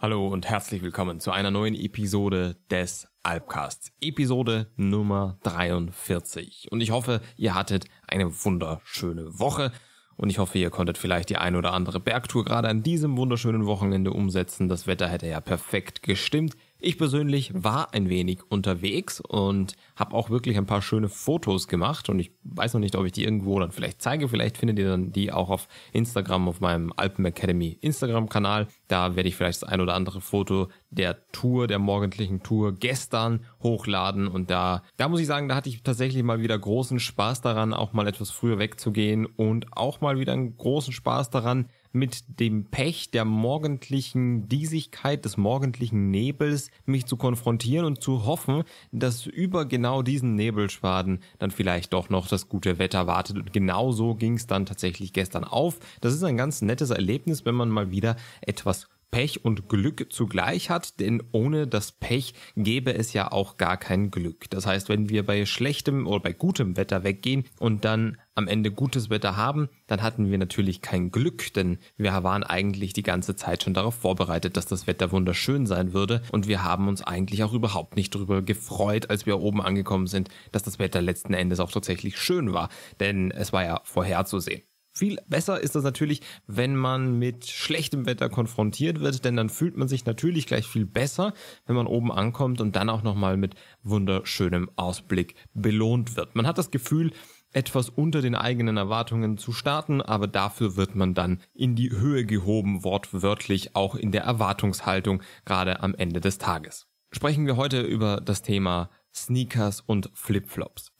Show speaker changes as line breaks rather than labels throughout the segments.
Hallo und herzlich willkommen zu einer neuen Episode des Alpcasts. Episode Nummer 43. Und ich hoffe, ihr hattet eine wunderschöne Woche. Und ich hoffe, ihr konntet vielleicht die ein oder andere Bergtour gerade an diesem wunderschönen Wochenende umsetzen. Das Wetter hätte ja perfekt gestimmt. Ich persönlich war ein wenig unterwegs und habe auch wirklich ein paar schöne Fotos gemacht und ich weiß noch nicht, ob ich die irgendwo dann vielleicht zeige. Vielleicht findet ihr dann die auch auf Instagram, auf meinem Alpen Academy Instagram-Kanal. Da werde ich vielleicht das ein oder andere Foto der Tour, der morgendlichen Tour gestern hochladen und da, da muss ich sagen, da hatte ich tatsächlich mal wieder großen Spaß daran, auch mal etwas früher wegzugehen und auch mal wieder einen großen Spaß daran, mit dem Pech der morgendlichen Diesigkeit, des morgendlichen Nebels mich zu konfrontieren und zu hoffen, dass über genau diesen Nebelschwaden dann vielleicht doch noch das gute Wetter wartet. Und genau so ging es dann tatsächlich gestern auf. Das ist ein ganz nettes Erlebnis, wenn man mal wieder etwas Pech und Glück zugleich hat, denn ohne das Pech gäbe es ja auch gar kein Glück. Das heißt, wenn wir bei schlechtem oder bei gutem Wetter weggehen und dann am Ende gutes Wetter haben, dann hatten wir natürlich kein Glück, denn wir waren eigentlich die ganze Zeit schon darauf vorbereitet, dass das Wetter wunderschön sein würde und wir haben uns eigentlich auch überhaupt nicht darüber gefreut, als wir oben angekommen sind, dass das Wetter letzten Endes auch tatsächlich schön war, denn es war ja vorherzusehen. Viel besser ist das natürlich, wenn man mit schlechtem Wetter konfrontiert wird, denn dann fühlt man sich natürlich gleich viel besser, wenn man oben ankommt und dann auch nochmal mit wunderschönem Ausblick belohnt wird. Man hat das Gefühl, etwas unter den eigenen Erwartungen zu starten, aber dafür wird man dann in die Höhe gehoben, wortwörtlich auch in der Erwartungshaltung, gerade am Ende des Tages. Sprechen wir heute über das Thema Sneakers und Flipflops.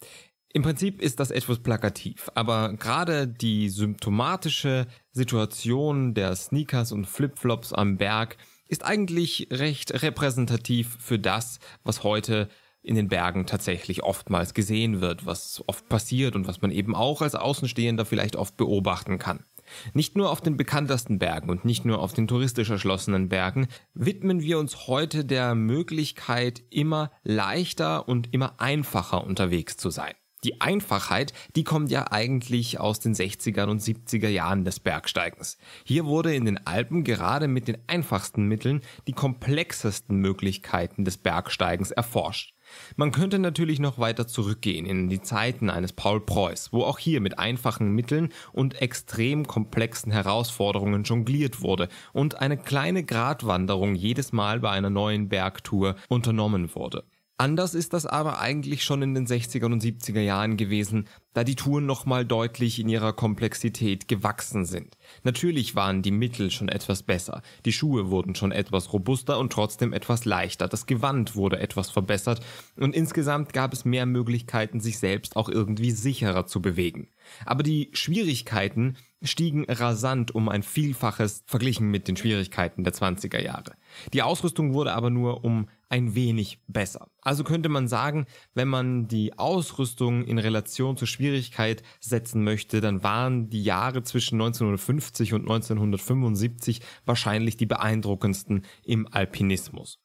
Im Prinzip ist das etwas plakativ, aber gerade die symptomatische Situation der Sneakers und Flipflops am Berg ist eigentlich recht repräsentativ für das, was heute in den Bergen tatsächlich oftmals gesehen wird, was oft passiert und was man eben auch als Außenstehender vielleicht oft beobachten kann. Nicht nur auf den bekanntesten Bergen und nicht nur auf den touristisch erschlossenen Bergen widmen wir uns heute der Möglichkeit, immer leichter und immer einfacher unterwegs zu sein. Die Einfachheit, die kommt ja eigentlich aus den 60er und 70er Jahren des Bergsteigens. Hier wurde in den Alpen gerade mit den einfachsten Mitteln die komplexesten Möglichkeiten des Bergsteigens erforscht. Man könnte natürlich noch weiter zurückgehen in die Zeiten eines Paul Preuß, wo auch hier mit einfachen Mitteln und extrem komplexen Herausforderungen jongliert wurde und eine kleine Gratwanderung jedes Mal bei einer neuen Bergtour unternommen wurde. Anders ist das aber eigentlich schon in den 60er und 70er Jahren gewesen, da die Touren nochmal deutlich in ihrer Komplexität gewachsen sind. Natürlich waren die Mittel schon etwas besser, die Schuhe wurden schon etwas robuster und trotzdem etwas leichter, das Gewand wurde etwas verbessert und insgesamt gab es mehr Möglichkeiten, sich selbst auch irgendwie sicherer zu bewegen. Aber die Schwierigkeiten stiegen rasant um ein Vielfaches verglichen mit den Schwierigkeiten der 20er Jahre. Die Ausrüstung wurde aber nur um ein wenig besser. Also könnte man sagen, wenn man die Ausrüstung in Relation zur Schwierigkeit setzen möchte, dann waren die Jahre zwischen 1950 und 1975 wahrscheinlich die beeindruckendsten im Alpinismus.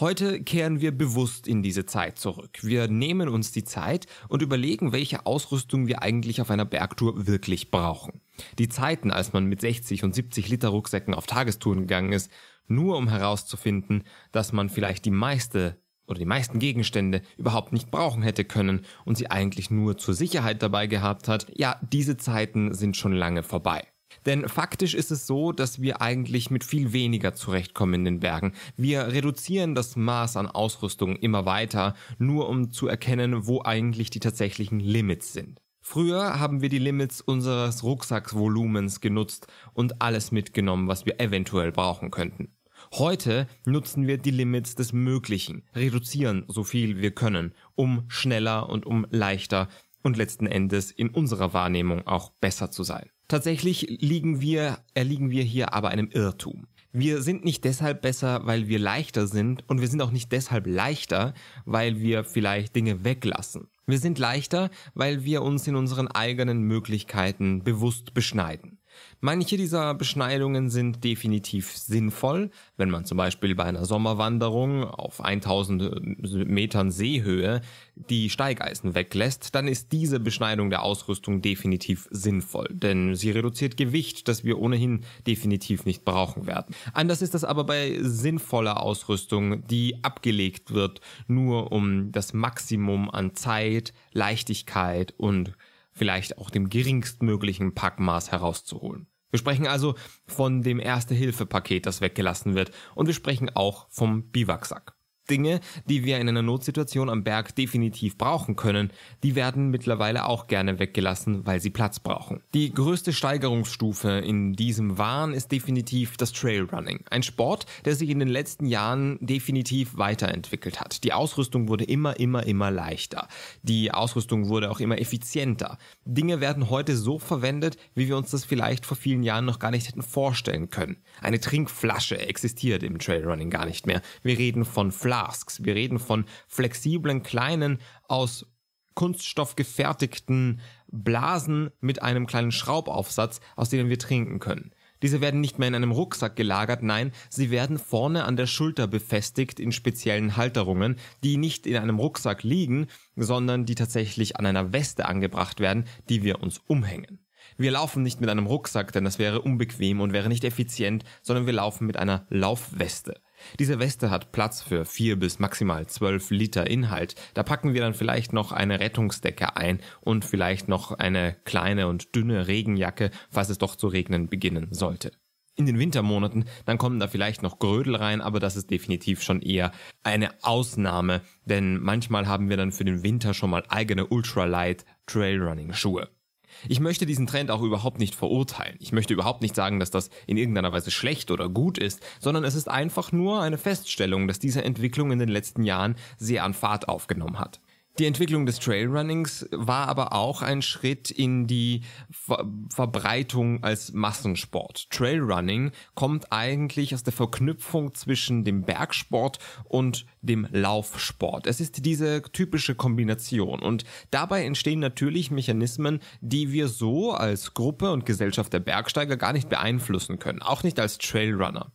Heute kehren wir bewusst in diese Zeit zurück. Wir nehmen uns die Zeit und überlegen, welche Ausrüstung wir eigentlich auf einer Bergtour wirklich brauchen. Die Zeiten, als man mit 60 und 70 Liter Rucksäcken auf Tagestouren gegangen ist, nur um herauszufinden, dass man vielleicht die meiste oder die meisten Gegenstände überhaupt nicht brauchen hätte können und sie eigentlich nur zur Sicherheit dabei gehabt hat, ja, diese Zeiten sind schon lange vorbei. Denn faktisch ist es so, dass wir eigentlich mit viel weniger zurechtkommen in den Bergen. Wir reduzieren das Maß an Ausrüstung immer weiter, nur um zu erkennen, wo eigentlich die tatsächlichen Limits sind. Früher haben wir die Limits unseres Rucksacksvolumens genutzt und alles mitgenommen, was wir eventuell brauchen könnten. Heute nutzen wir die Limits des Möglichen, reduzieren so viel wir können, um schneller und um leichter und letzten Endes in unserer Wahrnehmung auch besser zu sein. Tatsächlich liegen wir, erliegen wir hier aber einem Irrtum. Wir sind nicht deshalb besser, weil wir leichter sind und wir sind auch nicht deshalb leichter, weil wir vielleicht Dinge weglassen. Wir sind leichter, weil wir uns in unseren eigenen Möglichkeiten bewusst beschneiden. Manche dieser Beschneidungen sind definitiv sinnvoll, wenn man zum Beispiel bei einer Sommerwanderung auf 1000 Metern Seehöhe die Steigeisen weglässt, dann ist diese Beschneidung der Ausrüstung definitiv sinnvoll, denn sie reduziert Gewicht, das wir ohnehin definitiv nicht brauchen werden. Anders ist das aber bei sinnvoller Ausrüstung, die abgelegt wird, nur um das Maximum an Zeit, Leichtigkeit und vielleicht auch dem geringstmöglichen Packmaß herauszuholen. Wir sprechen also von dem Erste-Hilfe-Paket, das weggelassen wird, und wir sprechen auch vom Biwaksack. Dinge, die wir in einer Notsituation am Berg definitiv brauchen können, die werden mittlerweile auch gerne weggelassen, weil sie Platz brauchen. Die größte Steigerungsstufe in diesem Wahn ist definitiv das Trailrunning. Ein Sport, der sich in den letzten Jahren definitiv weiterentwickelt hat. Die Ausrüstung wurde immer, immer, immer leichter. Die Ausrüstung wurde auch immer effizienter. Dinge werden heute so verwendet, wie wir uns das vielleicht vor vielen Jahren noch gar nicht hätten vorstellen können. Eine Trinkflasche existiert im Trailrunning gar nicht mehr. Wir reden von Flaschen Flasks. Wir reden von flexiblen, kleinen, aus Kunststoff gefertigten Blasen mit einem kleinen Schraubaufsatz, aus denen wir trinken können. Diese werden nicht mehr in einem Rucksack gelagert, nein, sie werden vorne an der Schulter befestigt in speziellen Halterungen, die nicht in einem Rucksack liegen, sondern die tatsächlich an einer Weste angebracht werden, die wir uns umhängen. Wir laufen nicht mit einem Rucksack, denn das wäre unbequem und wäre nicht effizient, sondern wir laufen mit einer Laufweste. Diese Weste hat Platz für vier bis maximal zwölf Liter Inhalt. Da packen wir dann vielleicht noch eine Rettungsdecke ein und vielleicht noch eine kleine und dünne Regenjacke, falls es doch zu regnen beginnen sollte. In den Wintermonaten, dann kommen da vielleicht noch Grödel rein, aber das ist definitiv schon eher eine Ausnahme, denn manchmal haben wir dann für den Winter schon mal eigene Ultralight Trailrunning Schuhe. Ich möchte diesen Trend auch überhaupt nicht verurteilen. Ich möchte überhaupt nicht sagen, dass das in irgendeiner Weise schlecht oder gut ist, sondern es ist einfach nur eine Feststellung, dass diese Entwicklung in den letzten Jahren sehr an Fahrt aufgenommen hat. Die Entwicklung des Trailrunnings war aber auch ein Schritt in die Ver Verbreitung als Massensport. Trailrunning kommt eigentlich aus der Verknüpfung zwischen dem Bergsport und dem Laufsport. Es ist diese typische Kombination und dabei entstehen natürlich Mechanismen, die wir so als Gruppe und Gesellschaft der Bergsteiger gar nicht beeinflussen können, auch nicht als Trailrunner.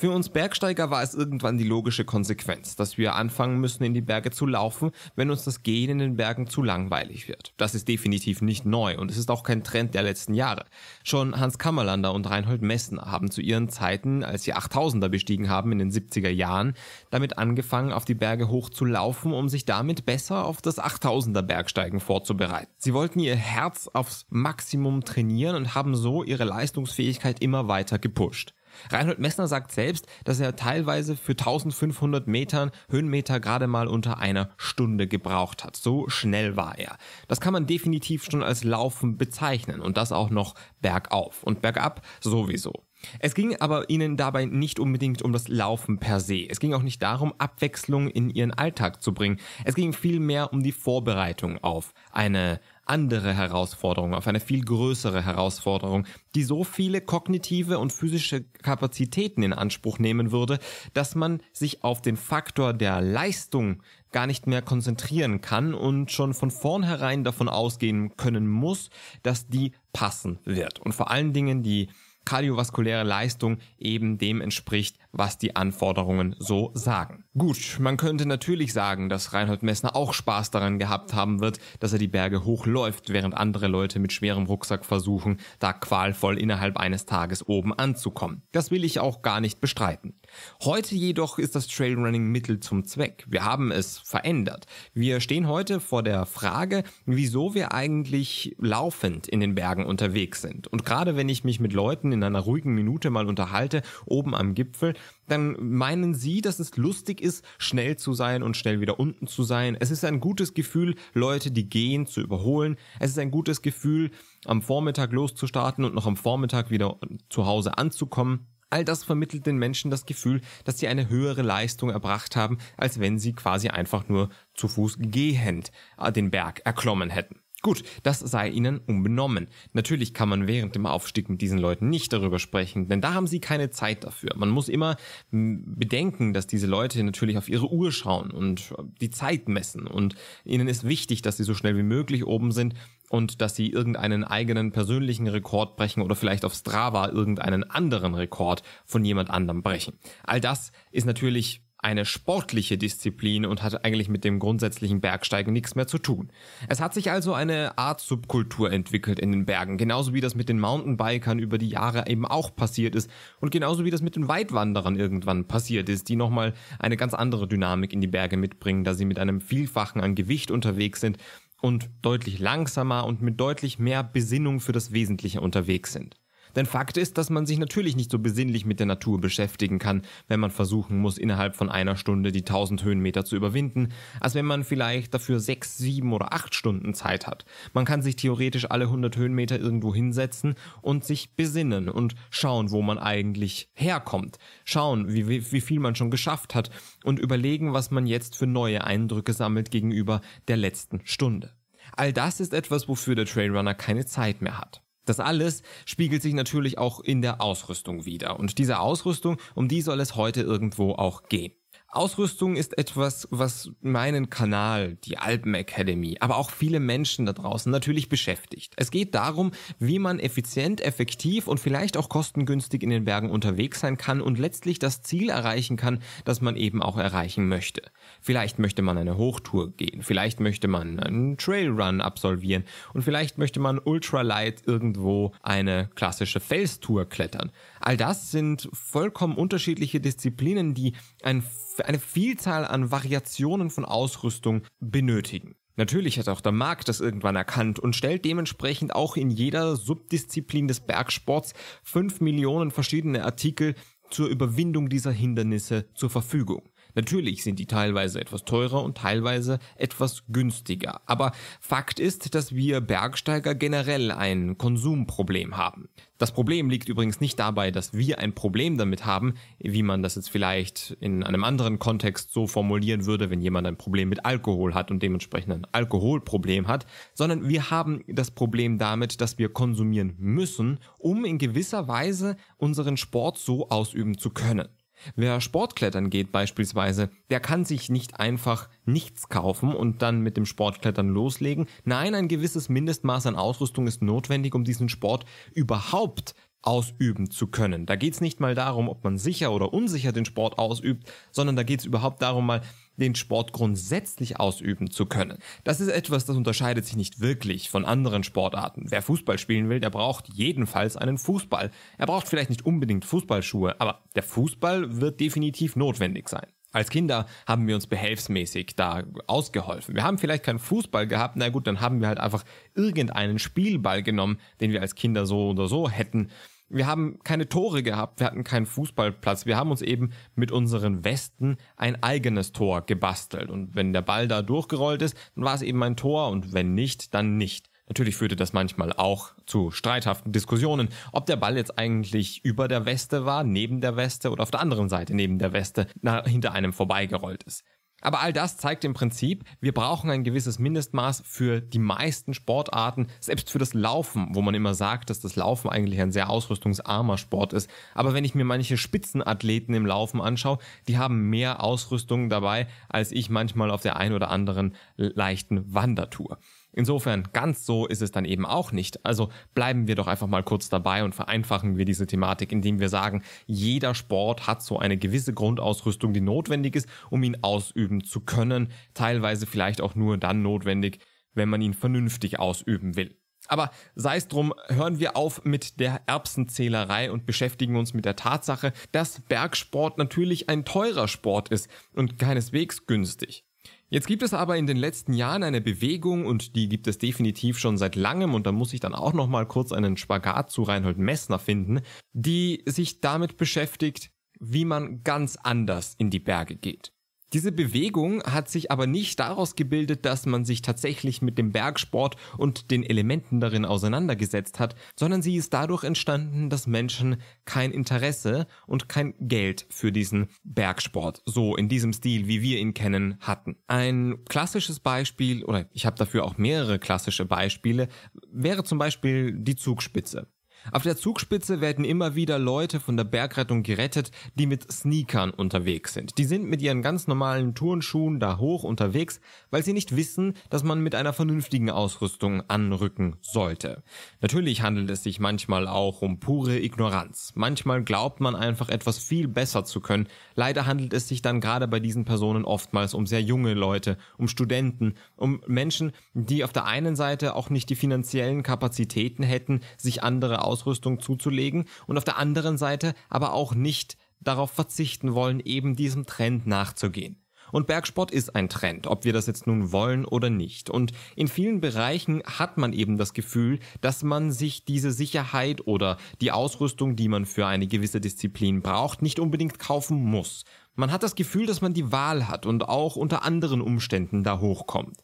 Für uns Bergsteiger war es irgendwann die logische Konsequenz, dass wir anfangen müssen, in die Berge zu laufen, wenn uns das Gehen in den Bergen zu langweilig wird. Das ist definitiv nicht neu und es ist auch kein Trend der letzten Jahre. Schon Hans Kammerlander und Reinhold Messner haben zu ihren Zeiten, als sie 8000er bestiegen haben in den 70er Jahren, damit angefangen, auf die Berge hoch zu laufen, um sich damit besser auf das 8000er Bergsteigen vorzubereiten. Sie wollten ihr Herz aufs Maximum trainieren und haben so ihre Leistungsfähigkeit immer weiter gepusht. Reinhold Messner sagt selbst, dass er teilweise für 1500 Metern Höhenmeter gerade mal unter einer Stunde gebraucht hat. So schnell war er. Das kann man definitiv schon als Laufen bezeichnen und das auch noch bergauf und bergab sowieso. Es ging aber ihnen dabei nicht unbedingt um das Laufen per se. Es ging auch nicht darum, Abwechslung in ihren Alltag zu bringen. Es ging vielmehr um die Vorbereitung auf eine andere Herausforderung, auf eine viel größere Herausforderung, die so viele kognitive und physische Kapazitäten in Anspruch nehmen würde, dass man sich auf den Faktor der Leistung gar nicht mehr konzentrieren kann und schon von vornherein davon ausgehen können muss, dass die passen wird. Und vor allen Dingen die kardiovaskuläre Leistung eben dem entspricht, was die Anforderungen so sagen. Gut, man könnte natürlich sagen, dass Reinhold Messner auch Spaß daran gehabt haben wird, dass er die Berge hochläuft, während andere Leute mit schwerem Rucksack versuchen, da qualvoll innerhalb eines Tages oben anzukommen. Das will ich auch gar nicht bestreiten. Heute jedoch ist das Trailrunning Mittel zum Zweck. Wir haben es verändert. Wir stehen heute vor der Frage, wieso wir eigentlich laufend in den Bergen unterwegs sind. Und gerade wenn ich mich mit Leuten in einer ruhigen Minute mal unterhalte, oben am Gipfel, dann meinen sie, dass es lustig ist, schnell zu sein und schnell wieder unten zu sein. Es ist ein gutes Gefühl, Leute, die gehen, zu überholen. Es ist ein gutes Gefühl, am Vormittag loszustarten und noch am Vormittag wieder zu Hause anzukommen. All das vermittelt den Menschen das Gefühl, dass sie eine höhere Leistung erbracht haben, als wenn sie quasi einfach nur zu Fuß gehend den Berg erklommen hätten. Gut, das sei ihnen unbenommen. Natürlich kann man während dem Aufstieg mit diesen Leuten nicht darüber sprechen, denn da haben sie keine Zeit dafür. Man muss immer bedenken, dass diese Leute natürlich auf ihre Uhr schauen und die Zeit messen und ihnen ist wichtig, dass sie so schnell wie möglich oben sind und dass sie irgendeinen eigenen persönlichen Rekord brechen oder vielleicht auf Strava irgendeinen anderen Rekord von jemand anderem brechen. All das ist natürlich eine sportliche Disziplin und hat eigentlich mit dem grundsätzlichen Bergsteigen nichts mehr zu tun. Es hat sich also eine Art Subkultur entwickelt in den Bergen, genauso wie das mit den Mountainbikern über die Jahre eben auch passiert ist und genauso wie das mit den Weitwanderern irgendwann passiert ist, die nochmal eine ganz andere Dynamik in die Berge mitbringen, da sie mit einem Vielfachen an Gewicht unterwegs sind und deutlich langsamer und mit deutlich mehr Besinnung für das Wesentliche unterwegs sind. Denn Fakt ist, dass man sich natürlich nicht so besinnlich mit der Natur beschäftigen kann, wenn man versuchen muss, innerhalb von einer Stunde die 1000 Höhenmeter zu überwinden, als wenn man vielleicht dafür sechs, sieben oder acht Stunden Zeit hat. Man kann sich theoretisch alle 100 Höhenmeter irgendwo hinsetzen und sich besinnen und schauen, wo man eigentlich herkommt. Schauen, wie, wie, wie viel man schon geschafft hat und überlegen, was man jetzt für neue Eindrücke sammelt gegenüber der letzten Stunde. All das ist etwas, wofür der Trailrunner keine Zeit mehr hat. Das alles spiegelt sich natürlich auch in der Ausrüstung wider. Und diese Ausrüstung, um die soll es heute irgendwo auch gehen. Ausrüstung ist etwas, was meinen Kanal, die Alpen Academy, aber auch viele Menschen da draußen natürlich beschäftigt. Es geht darum, wie man effizient, effektiv und vielleicht auch kostengünstig in den Bergen unterwegs sein kann und letztlich das Ziel erreichen kann, das man eben auch erreichen möchte. Vielleicht möchte man eine Hochtour gehen, vielleicht möchte man einen Trailrun absolvieren und vielleicht möchte man ultralight irgendwo eine klassische Felstour klettern. All das sind vollkommen unterschiedliche Disziplinen, die ein eine Vielzahl an Variationen von Ausrüstung benötigen. Natürlich hat auch der Markt das irgendwann erkannt und stellt dementsprechend auch in jeder Subdisziplin des Bergsports fünf Millionen verschiedene Artikel zur Überwindung dieser Hindernisse zur Verfügung. Natürlich sind die teilweise etwas teurer und teilweise etwas günstiger. Aber Fakt ist, dass wir Bergsteiger generell ein Konsumproblem haben. Das Problem liegt übrigens nicht dabei, dass wir ein Problem damit haben, wie man das jetzt vielleicht in einem anderen Kontext so formulieren würde, wenn jemand ein Problem mit Alkohol hat und dementsprechend ein Alkoholproblem hat, sondern wir haben das Problem damit, dass wir konsumieren müssen, um in gewisser Weise unseren Sport so ausüben zu können. Wer Sportklettern geht beispielsweise, der kann sich nicht einfach nichts kaufen und dann mit dem Sportklettern loslegen. Nein, ein gewisses Mindestmaß an Ausrüstung ist notwendig, um diesen Sport überhaupt ausüben zu können. Da geht es nicht mal darum, ob man sicher oder unsicher den Sport ausübt, sondern da geht es überhaupt darum, mal den Sport grundsätzlich ausüben zu können. Das ist etwas, das unterscheidet sich nicht wirklich von anderen Sportarten. Wer Fußball spielen will, der braucht jedenfalls einen Fußball. Er braucht vielleicht nicht unbedingt Fußballschuhe, aber der Fußball wird definitiv notwendig sein. Als Kinder haben wir uns behelfsmäßig da ausgeholfen. Wir haben vielleicht keinen Fußball gehabt, na gut, dann haben wir halt einfach irgendeinen Spielball genommen, den wir als Kinder so oder so hätten wir haben keine Tore gehabt, wir hatten keinen Fußballplatz. Wir haben uns eben mit unseren Westen ein eigenes Tor gebastelt. Und wenn der Ball da durchgerollt ist, dann war es eben ein Tor und wenn nicht, dann nicht. Natürlich führte das manchmal auch zu streithaften Diskussionen, ob der Ball jetzt eigentlich über der Weste war, neben der Weste oder auf der anderen Seite neben der Weste hinter einem vorbeigerollt ist. Aber all das zeigt im Prinzip, wir brauchen ein gewisses Mindestmaß für die meisten Sportarten, selbst für das Laufen, wo man immer sagt, dass das Laufen eigentlich ein sehr ausrüstungsarmer Sport ist. Aber wenn ich mir manche Spitzenathleten im Laufen anschaue, die haben mehr Ausrüstung dabei, als ich manchmal auf der ein oder anderen leichten Wandertour. Insofern ganz so ist es dann eben auch nicht. Also bleiben wir doch einfach mal kurz dabei und vereinfachen wir diese Thematik, indem wir sagen, jeder Sport hat so eine gewisse Grundausrüstung, die notwendig ist, um ihn ausüben zu können. Teilweise vielleicht auch nur dann notwendig, wenn man ihn vernünftig ausüben will. Aber sei es drum, hören wir auf mit der Erbsenzählerei und beschäftigen uns mit der Tatsache, dass Bergsport natürlich ein teurer Sport ist und keineswegs günstig. Jetzt gibt es aber in den letzten Jahren eine Bewegung und die gibt es definitiv schon seit langem und da muss ich dann auch noch mal kurz einen Spagat zu Reinhold Messner finden, die sich damit beschäftigt, wie man ganz anders in die Berge geht. Diese Bewegung hat sich aber nicht daraus gebildet, dass man sich tatsächlich mit dem Bergsport und den Elementen darin auseinandergesetzt hat, sondern sie ist dadurch entstanden, dass Menschen kein Interesse und kein Geld für diesen Bergsport, so in diesem Stil, wie wir ihn kennen, hatten. Ein klassisches Beispiel, oder ich habe dafür auch mehrere klassische Beispiele, wäre zum Beispiel die Zugspitze. Auf der Zugspitze werden immer wieder Leute von der Bergrettung gerettet, die mit Sneakern unterwegs sind. Die sind mit ihren ganz normalen Turnschuhen da hoch unterwegs, weil sie nicht wissen, dass man mit einer vernünftigen Ausrüstung anrücken sollte. Natürlich handelt es sich manchmal auch um pure Ignoranz. Manchmal glaubt man einfach etwas viel besser zu können. Leider handelt es sich dann gerade bei diesen Personen oftmals um sehr junge Leute, um Studenten, um Menschen, die auf der einen Seite auch nicht die finanziellen Kapazitäten hätten, sich andere Ausrüstung zuzulegen und auf der anderen Seite aber auch nicht darauf verzichten wollen, eben diesem Trend nachzugehen. Und Bergsport ist ein Trend, ob wir das jetzt nun wollen oder nicht. Und in vielen Bereichen hat man eben das Gefühl, dass man sich diese Sicherheit oder die Ausrüstung, die man für eine gewisse Disziplin braucht, nicht unbedingt kaufen muss. Man hat das Gefühl, dass man die Wahl hat und auch unter anderen Umständen da hochkommt.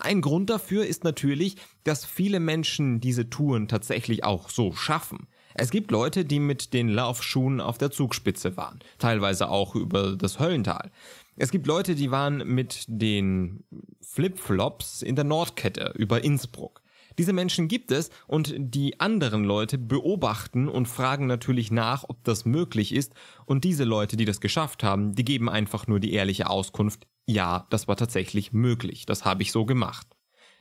Ein Grund dafür ist natürlich, dass viele Menschen diese Touren tatsächlich auch so schaffen. Es gibt Leute, die mit den Laufschuhen auf der Zugspitze waren, teilweise auch über das Höllental. Es gibt Leute, die waren mit den Flipflops in der Nordkette über Innsbruck. Diese Menschen gibt es und die anderen Leute beobachten und fragen natürlich nach, ob das möglich ist und diese Leute, die das geschafft haben, die geben einfach nur die ehrliche Auskunft, ja, das war tatsächlich möglich, das habe ich so gemacht.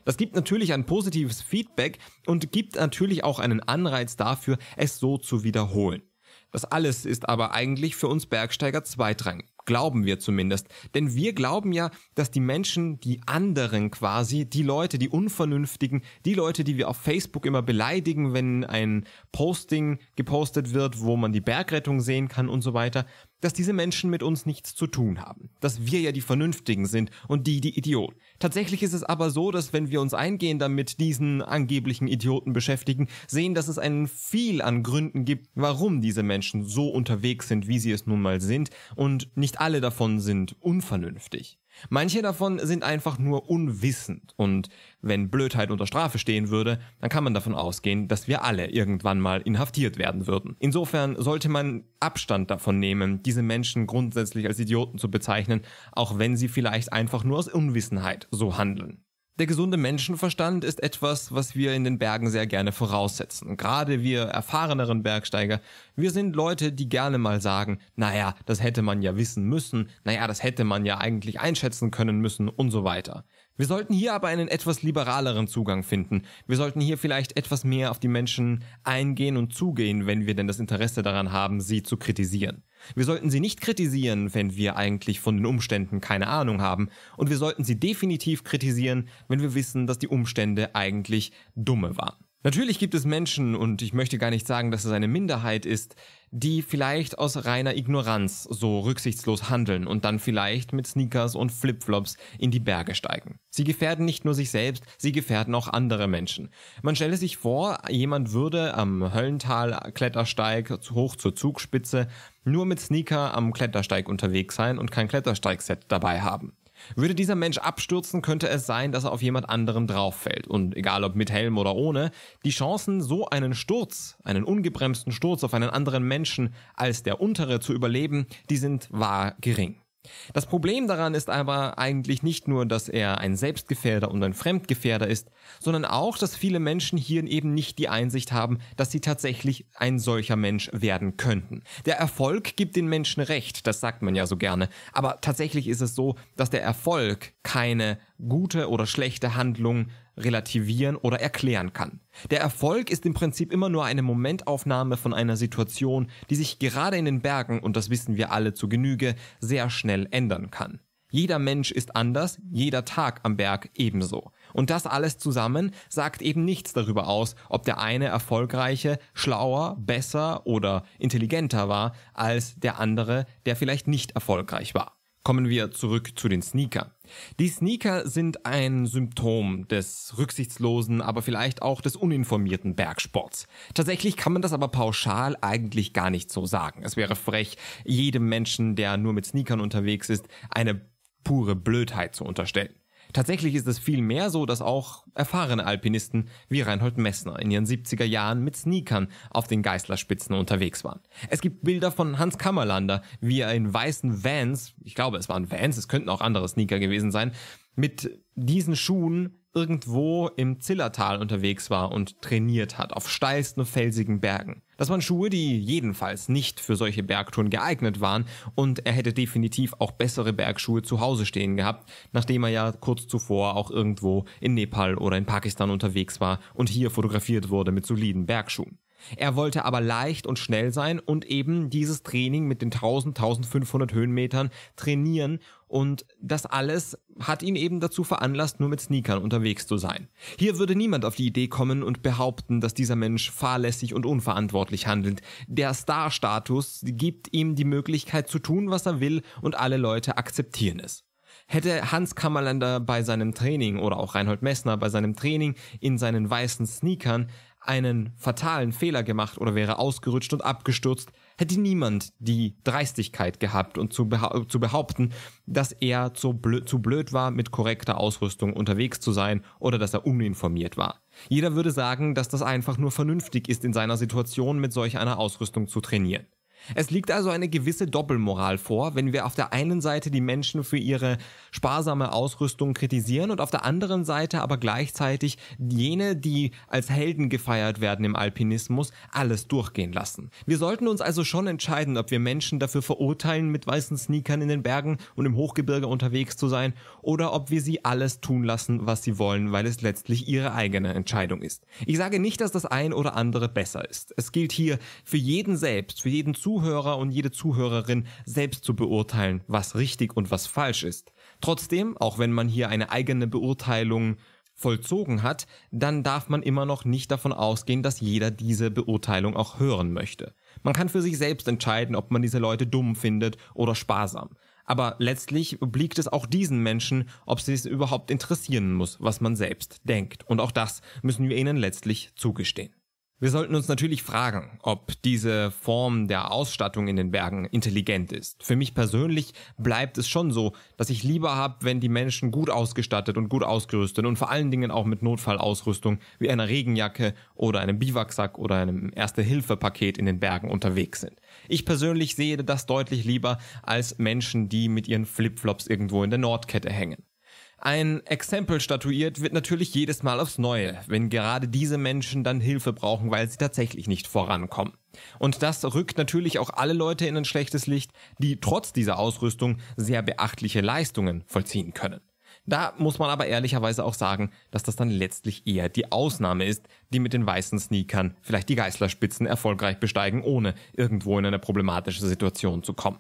Das gibt natürlich ein positives Feedback und gibt natürlich auch einen Anreiz dafür, es so zu wiederholen. Das alles ist aber eigentlich für uns Bergsteiger zweitrangig. Glauben wir zumindest. Denn wir glauben ja, dass die Menschen, die anderen quasi, die Leute, die Unvernünftigen, die Leute, die wir auf Facebook immer beleidigen, wenn ein Posting gepostet wird, wo man die Bergrettung sehen kann und so weiter, dass diese Menschen mit uns nichts zu tun haben. Dass wir ja die Vernünftigen sind und die die Idioten. Tatsächlich ist es aber so, dass wenn wir uns eingehender mit diesen angeblichen Idioten beschäftigen, sehen, dass es einen viel an Gründen gibt, warum diese Menschen so unterwegs sind, wie sie es nun mal sind und nicht alle davon sind unvernünftig. Manche davon sind einfach nur unwissend und wenn Blödheit unter Strafe stehen würde, dann kann man davon ausgehen, dass wir alle irgendwann mal inhaftiert werden würden. Insofern sollte man Abstand davon nehmen, diese Menschen grundsätzlich als Idioten zu bezeichnen, auch wenn sie vielleicht einfach nur aus Unwissenheit so handeln. Der gesunde Menschenverstand ist etwas, was wir in den Bergen sehr gerne voraussetzen. Gerade wir erfahreneren Bergsteiger, wir sind Leute, die gerne mal sagen, naja, das hätte man ja wissen müssen, naja, das hätte man ja eigentlich einschätzen können müssen und so weiter. Wir sollten hier aber einen etwas liberaleren Zugang finden. Wir sollten hier vielleicht etwas mehr auf die Menschen eingehen und zugehen, wenn wir denn das Interesse daran haben, sie zu kritisieren. Wir sollten sie nicht kritisieren, wenn wir eigentlich von den Umständen keine Ahnung haben. Und wir sollten sie definitiv kritisieren, wenn wir wissen, dass die Umstände eigentlich dumme waren. Natürlich gibt es Menschen, und ich möchte gar nicht sagen, dass es eine Minderheit ist, die vielleicht aus reiner Ignoranz so rücksichtslos handeln und dann vielleicht mit Sneakers und Flipflops in die Berge steigen. Sie gefährden nicht nur sich selbst, sie gefährden auch andere Menschen. Man stelle sich vor, jemand würde am Höllental-Klettersteig hoch zur Zugspitze nur mit Sneaker am Klettersteig unterwegs sein und kein Klettersteigset dabei haben. Würde dieser Mensch abstürzen, könnte es sein, dass er auf jemand anderen drauffällt. Und egal ob mit Helm oder ohne, die Chancen, so einen Sturz, einen ungebremsten Sturz auf einen anderen Menschen als der untere zu überleben, die sind wahr gering. Das Problem daran ist aber eigentlich nicht nur, dass er ein Selbstgefährder und ein Fremdgefährder ist, sondern auch, dass viele Menschen hier eben nicht die Einsicht haben, dass sie tatsächlich ein solcher Mensch werden könnten. Der Erfolg gibt den Menschen recht, das sagt man ja so gerne, aber tatsächlich ist es so, dass der Erfolg keine gute oder schlechte Handlung relativieren oder erklären kann. Der Erfolg ist im Prinzip immer nur eine Momentaufnahme von einer Situation, die sich gerade in den Bergen, und das wissen wir alle zu Genüge, sehr schnell ändern kann. Jeder Mensch ist anders, jeder Tag am Berg ebenso. Und das alles zusammen sagt eben nichts darüber aus, ob der eine erfolgreiche, schlauer, besser oder intelligenter war als der andere, der vielleicht nicht erfolgreich war. Kommen wir zurück zu den Sneakern. Die Sneaker sind ein Symptom des rücksichtslosen, aber vielleicht auch des uninformierten Bergsports. Tatsächlich kann man das aber pauschal eigentlich gar nicht so sagen. Es wäre frech, jedem Menschen, der nur mit Sneakern unterwegs ist, eine pure Blödheit zu unterstellen. Tatsächlich ist es viel mehr so, dass auch erfahrene Alpinisten wie Reinhold Messner in ihren 70er Jahren mit Sneakern auf den Geißlerspitzen unterwegs waren. Es gibt Bilder von Hans Kammerlander, wie er in weißen Vans, ich glaube es waren Vans, es könnten auch andere Sneaker gewesen sein, mit diesen Schuhen irgendwo im Zillertal unterwegs war und trainiert hat, auf steilsten felsigen Bergen. Das waren Schuhe, die jedenfalls nicht für solche Bergtouren geeignet waren und er hätte definitiv auch bessere Bergschuhe zu Hause stehen gehabt, nachdem er ja kurz zuvor auch irgendwo in Nepal oder in Pakistan unterwegs war und hier fotografiert wurde mit soliden Bergschuhen. Er wollte aber leicht und schnell sein und eben dieses Training mit den 1000, 1500 Höhenmetern trainieren und das alles hat ihn eben dazu veranlasst, nur mit Sneakern unterwegs zu sein. Hier würde niemand auf die Idee kommen und behaupten, dass dieser Mensch fahrlässig und unverantwortlich handelt. Der Star-Status gibt ihm die Möglichkeit zu tun, was er will und alle Leute akzeptieren es. Hätte Hans Kammerlander bei seinem Training oder auch Reinhold Messner bei seinem Training in seinen weißen Sneakern einen fatalen Fehler gemacht oder wäre ausgerutscht und abgestürzt, hätte niemand die Dreistigkeit gehabt und zu, beha zu behaupten, dass er zu blöd, zu blöd war, mit korrekter Ausrüstung unterwegs zu sein oder dass er uninformiert war. Jeder würde sagen, dass das einfach nur vernünftig ist, in seiner Situation mit solch einer Ausrüstung zu trainieren. Es liegt also eine gewisse Doppelmoral vor, wenn wir auf der einen Seite die Menschen für ihre sparsame Ausrüstung kritisieren und auf der anderen Seite aber gleichzeitig jene, die als Helden gefeiert werden im Alpinismus, alles durchgehen lassen. Wir sollten uns also schon entscheiden, ob wir Menschen dafür verurteilen, mit weißen Sneakern in den Bergen und im Hochgebirge unterwegs zu sein, oder ob wir sie alles tun lassen, was sie wollen, weil es letztlich ihre eigene Entscheidung ist. Ich sage nicht, dass das ein oder andere besser ist. Es gilt hier für jeden selbst, für jeden Zuhörer, Zuhörer und jede Zuhörerin selbst zu beurteilen, was richtig und was falsch ist. Trotzdem, auch wenn man hier eine eigene Beurteilung vollzogen hat, dann darf man immer noch nicht davon ausgehen, dass jeder diese Beurteilung auch hören möchte. Man kann für sich selbst entscheiden, ob man diese Leute dumm findet oder sparsam. Aber letztlich obliegt es auch diesen Menschen, ob sie es überhaupt interessieren muss, was man selbst denkt. Und auch das müssen wir ihnen letztlich zugestehen. Wir sollten uns natürlich fragen, ob diese Form der Ausstattung in den Bergen intelligent ist. Für mich persönlich bleibt es schon so, dass ich lieber habe, wenn die Menschen gut ausgestattet und gut ausgerüstet und vor allen Dingen auch mit Notfallausrüstung wie einer Regenjacke oder einem Biwaksack oder einem Erste-Hilfe-Paket in den Bergen unterwegs sind. Ich persönlich sehe das deutlich lieber als Menschen, die mit ihren Flipflops irgendwo in der Nordkette hängen. Ein Exempel statuiert wird natürlich jedes Mal aufs Neue, wenn gerade diese Menschen dann Hilfe brauchen, weil sie tatsächlich nicht vorankommen. Und das rückt natürlich auch alle Leute in ein schlechtes Licht, die trotz dieser Ausrüstung sehr beachtliche Leistungen vollziehen können. Da muss man aber ehrlicherweise auch sagen, dass das dann letztlich eher die Ausnahme ist, die mit den weißen Sneakern vielleicht die Geißlerspitzen erfolgreich besteigen, ohne irgendwo in eine problematische Situation zu kommen.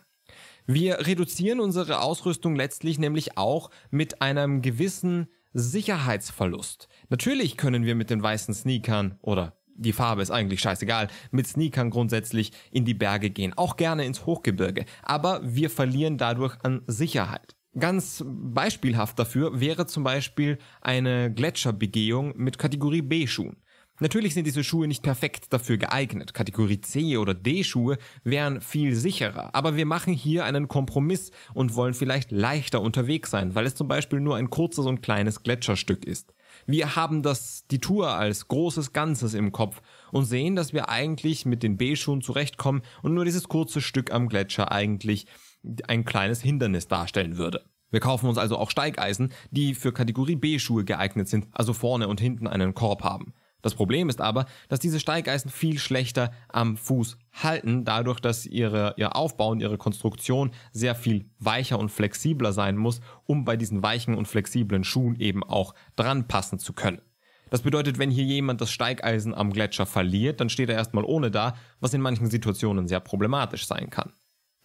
Wir reduzieren unsere Ausrüstung letztlich nämlich auch mit einem gewissen Sicherheitsverlust. Natürlich können wir mit den weißen Sneakern oder die Farbe ist eigentlich scheißegal, mit Sneakern grundsätzlich in die Berge gehen, auch gerne ins Hochgebirge, aber wir verlieren dadurch an Sicherheit. Ganz beispielhaft dafür wäre zum Beispiel eine Gletscherbegehung mit Kategorie B-Schuhen. Natürlich sind diese Schuhe nicht perfekt dafür geeignet. Kategorie C oder D Schuhe wären viel sicherer. Aber wir machen hier einen Kompromiss und wollen vielleicht leichter unterwegs sein, weil es zum Beispiel nur ein kurzes und kleines Gletscherstück ist. Wir haben das, die Tour als großes Ganzes im Kopf und sehen, dass wir eigentlich mit den B-Schuhen zurechtkommen und nur dieses kurze Stück am Gletscher eigentlich ein kleines Hindernis darstellen würde. Wir kaufen uns also auch Steigeisen, die für Kategorie B-Schuhe geeignet sind, also vorne und hinten einen Korb haben. Das Problem ist aber, dass diese Steigeisen viel schlechter am Fuß halten, dadurch, dass ihre, ihr Aufbau und ihre Konstruktion sehr viel weicher und flexibler sein muss, um bei diesen weichen und flexiblen Schuhen eben auch dran passen zu können. Das bedeutet, wenn hier jemand das Steigeisen am Gletscher verliert, dann steht er erstmal ohne da, was in manchen Situationen sehr problematisch sein kann.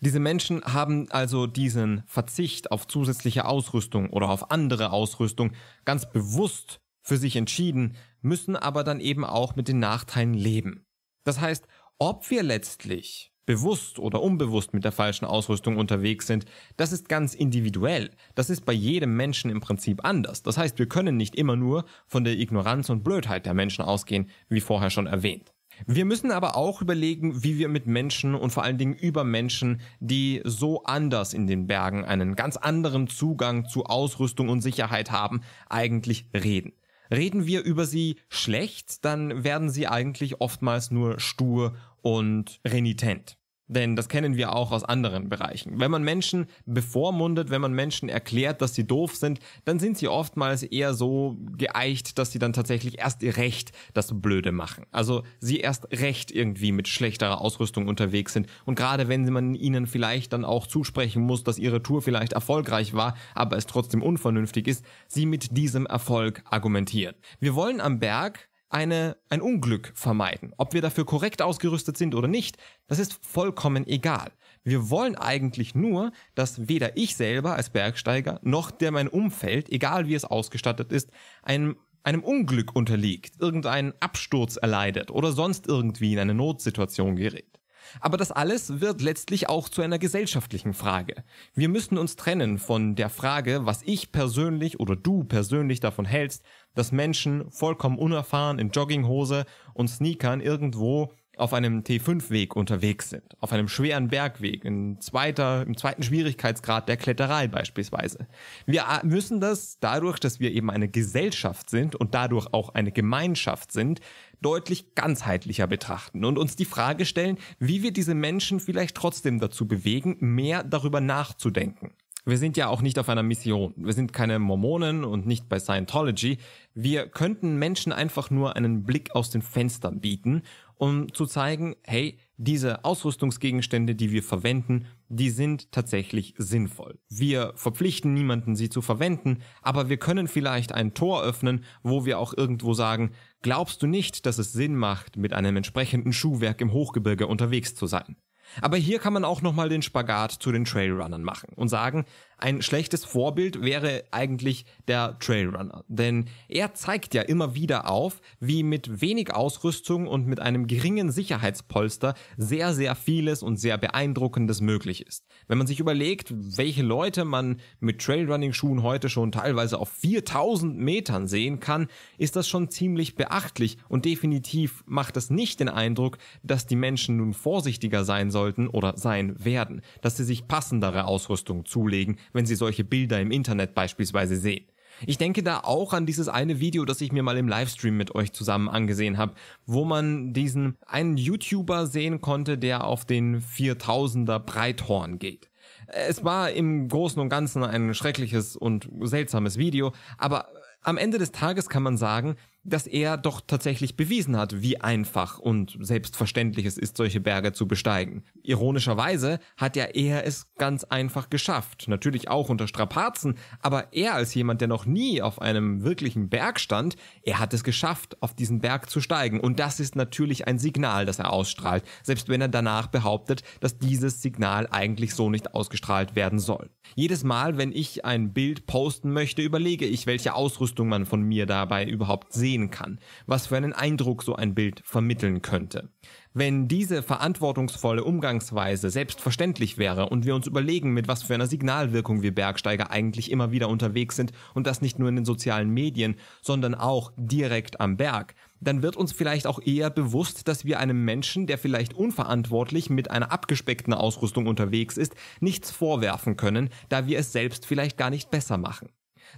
Diese Menschen haben also diesen Verzicht auf zusätzliche Ausrüstung oder auf andere Ausrüstung ganz bewusst für sich entschieden, müssen aber dann eben auch mit den Nachteilen leben. Das heißt, ob wir letztlich bewusst oder unbewusst mit der falschen Ausrüstung unterwegs sind, das ist ganz individuell. Das ist bei jedem Menschen im Prinzip anders. Das heißt, wir können nicht immer nur von der Ignoranz und Blödheit der Menschen ausgehen, wie vorher schon erwähnt. Wir müssen aber auch überlegen, wie wir mit Menschen und vor allen Dingen über Menschen, die so anders in den Bergen einen ganz anderen Zugang zu Ausrüstung und Sicherheit haben, eigentlich reden. Reden wir über sie schlecht, dann werden sie eigentlich oftmals nur stur und renitent. Denn das kennen wir auch aus anderen Bereichen. Wenn man Menschen bevormundet, wenn man Menschen erklärt, dass sie doof sind, dann sind sie oftmals eher so geeicht, dass sie dann tatsächlich erst recht das Blöde machen. Also sie erst recht irgendwie mit schlechterer Ausrüstung unterwegs sind. Und gerade wenn man ihnen vielleicht dann auch zusprechen muss, dass ihre Tour vielleicht erfolgreich war, aber es trotzdem unvernünftig ist, sie mit diesem Erfolg argumentieren. Wir wollen am Berg eine, ein Unglück vermeiden. Ob wir dafür korrekt ausgerüstet sind oder nicht, das ist vollkommen egal. Wir wollen eigentlich nur, dass weder ich selber als Bergsteiger noch der mein Umfeld, egal wie es ausgestattet ist, einem, einem Unglück unterliegt, irgendeinen Absturz erleidet oder sonst irgendwie in eine Notsituation gerät. Aber das alles wird letztlich auch zu einer gesellschaftlichen Frage. Wir müssen uns trennen von der Frage, was ich persönlich oder du persönlich davon hältst, dass Menschen vollkommen unerfahren in Jogginghose und Sneakern irgendwo auf einem T5-Weg unterwegs sind, auf einem schweren Bergweg, in zweiter, im zweiten Schwierigkeitsgrad der Kletterei beispielsweise. Wir müssen das dadurch, dass wir eben eine Gesellschaft sind und dadurch auch eine Gemeinschaft sind, deutlich ganzheitlicher betrachten und uns die Frage stellen, wie wir diese Menschen vielleicht trotzdem dazu bewegen, mehr darüber nachzudenken. Wir sind ja auch nicht auf einer Mission. Wir sind keine Mormonen und nicht bei Scientology. Wir könnten Menschen einfach nur einen Blick aus den Fenstern bieten um zu zeigen, hey, diese Ausrüstungsgegenstände, die wir verwenden, die sind tatsächlich sinnvoll. Wir verpflichten niemanden, sie zu verwenden, aber wir können vielleicht ein Tor öffnen, wo wir auch irgendwo sagen, glaubst du nicht, dass es Sinn macht, mit einem entsprechenden Schuhwerk im Hochgebirge unterwegs zu sein? Aber hier kann man auch nochmal den Spagat zu den Trailrunnern machen und sagen, ein schlechtes Vorbild wäre eigentlich der Trailrunner, denn er zeigt ja immer wieder auf, wie mit wenig Ausrüstung und mit einem geringen Sicherheitspolster sehr, sehr vieles und sehr beeindruckendes möglich ist. Wenn man sich überlegt, welche Leute man mit Trailrunning-Schuhen heute schon teilweise auf 4000 Metern sehen kann, ist das schon ziemlich beachtlich und definitiv macht es nicht den Eindruck, dass die Menschen nun vorsichtiger sein sollten oder sein werden, dass sie sich passendere Ausrüstung zulegen, wenn Sie solche Bilder im Internet beispielsweise sehen. Ich denke da auch an dieses eine Video, das ich mir mal im Livestream mit euch zusammen angesehen habe, wo man diesen einen YouTuber sehen konnte, der auf den 4000er Breithorn geht. Es war im Großen und Ganzen ein schreckliches und seltsames Video, aber am Ende des Tages kann man sagen, dass er doch tatsächlich bewiesen hat, wie einfach und selbstverständlich es ist, solche Berge zu besteigen. Ironischerweise hat ja er es ganz einfach geschafft. Natürlich auch unter Strapazen, aber er als jemand, der noch nie auf einem wirklichen Berg stand, er hat es geschafft, auf diesen Berg zu steigen. Und das ist natürlich ein Signal, das er ausstrahlt, selbst wenn er danach behauptet, dass dieses Signal eigentlich so nicht ausgestrahlt werden soll. Jedes Mal, wenn ich ein Bild posten möchte, überlege ich, welche Ausrüstung man von mir dabei überhaupt sehen sehen kann, was für einen Eindruck so ein Bild vermitteln könnte. Wenn diese verantwortungsvolle Umgangsweise selbstverständlich wäre und wir uns überlegen, mit was für einer Signalwirkung wir Bergsteiger eigentlich immer wieder unterwegs sind und das nicht nur in den sozialen Medien, sondern auch direkt am Berg, dann wird uns vielleicht auch eher bewusst, dass wir einem Menschen, der vielleicht unverantwortlich mit einer abgespeckten Ausrüstung unterwegs ist, nichts vorwerfen können, da wir es selbst vielleicht gar nicht besser machen.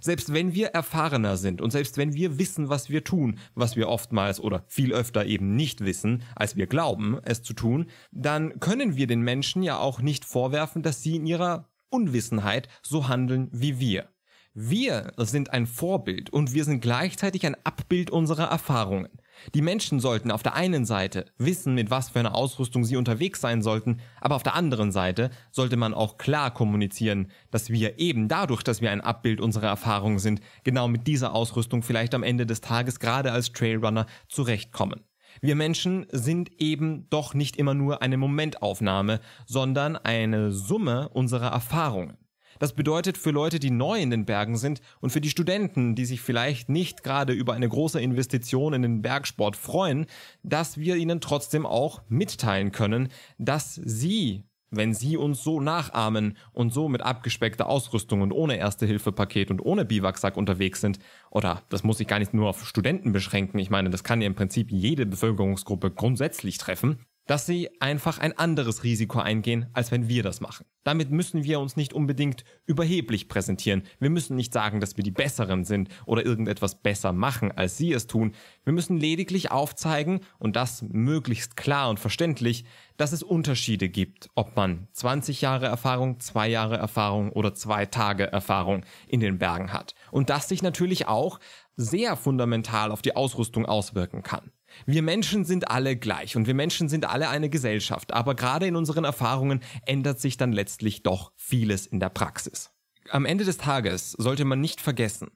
Selbst wenn wir erfahrener sind und selbst wenn wir wissen, was wir tun, was wir oftmals oder viel öfter eben nicht wissen, als wir glauben, es zu tun, dann können wir den Menschen ja auch nicht vorwerfen, dass sie in ihrer Unwissenheit so handeln wie wir. Wir sind ein Vorbild und wir sind gleichzeitig ein Abbild unserer Erfahrungen. Die Menschen sollten auf der einen Seite wissen, mit was für einer Ausrüstung sie unterwegs sein sollten, aber auf der anderen Seite sollte man auch klar kommunizieren, dass wir eben dadurch, dass wir ein Abbild unserer Erfahrungen sind, genau mit dieser Ausrüstung vielleicht am Ende des Tages gerade als Trailrunner zurechtkommen. Wir Menschen sind eben doch nicht immer nur eine Momentaufnahme, sondern eine Summe unserer Erfahrungen. Das bedeutet für Leute, die neu in den Bergen sind und für die Studenten, die sich vielleicht nicht gerade über eine große Investition in den Bergsport freuen, dass wir ihnen trotzdem auch mitteilen können, dass sie wenn Sie uns so nachahmen und so mit abgespeckter Ausrüstung und ohne Erste-Hilfe-Paket und ohne Biwaksack unterwegs sind, oder das muss sich gar nicht nur auf Studenten beschränken, ich meine, das kann ja im Prinzip jede Bevölkerungsgruppe grundsätzlich treffen, dass sie einfach ein anderes Risiko eingehen, als wenn wir das machen. Damit müssen wir uns nicht unbedingt überheblich präsentieren. Wir müssen nicht sagen, dass wir die Besseren sind oder irgendetwas besser machen, als sie es tun. Wir müssen lediglich aufzeigen, und das möglichst klar und verständlich, dass es Unterschiede gibt, ob man 20 Jahre Erfahrung, zwei Jahre Erfahrung oder zwei Tage Erfahrung in den Bergen hat. Und das sich natürlich auch sehr fundamental auf die Ausrüstung auswirken kann. Wir Menschen sind alle gleich und wir Menschen sind alle eine Gesellschaft, aber gerade in unseren Erfahrungen ändert sich dann letztlich doch vieles in der Praxis. Am Ende des Tages sollte man nicht vergessen,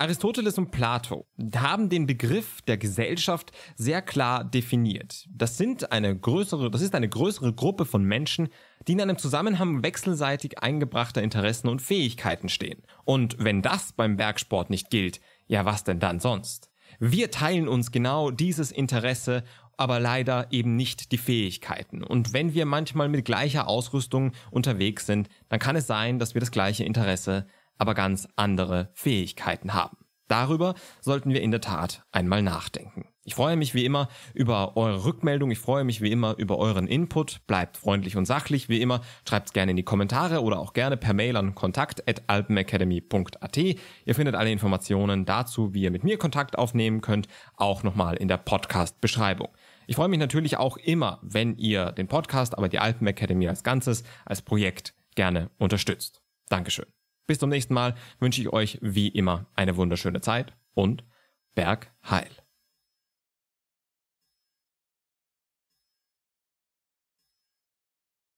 Aristoteles und Plato haben den Begriff der Gesellschaft sehr klar definiert. Das sind eine größere, das ist eine größere Gruppe von Menschen, die in einem Zusammenhang wechselseitig eingebrachter Interessen und Fähigkeiten stehen. Und wenn das beim Bergsport nicht gilt, ja was denn dann sonst? Wir teilen uns genau dieses Interesse, aber leider eben nicht die Fähigkeiten. Und wenn wir manchmal mit gleicher Ausrüstung unterwegs sind, dann kann es sein, dass wir das gleiche Interesse, aber ganz andere Fähigkeiten haben. Darüber sollten wir in der Tat einmal nachdenken. Ich freue mich wie immer über eure Rückmeldung. Ich freue mich wie immer über euren Input. Bleibt freundlich und sachlich wie immer. Schreibt es gerne in die Kommentare oder auch gerne per Mail an kontakt.alpenacademy.at. Ihr findet alle Informationen dazu, wie ihr mit mir Kontakt aufnehmen könnt, auch nochmal in der Podcast-Beschreibung. Ich freue mich natürlich auch immer, wenn ihr den Podcast, aber die Alpen Academy als Ganzes, als Projekt gerne unterstützt. Dankeschön. Bis zum nächsten Mal wünsche ich euch wie immer eine wunderschöne Zeit und Berg heil.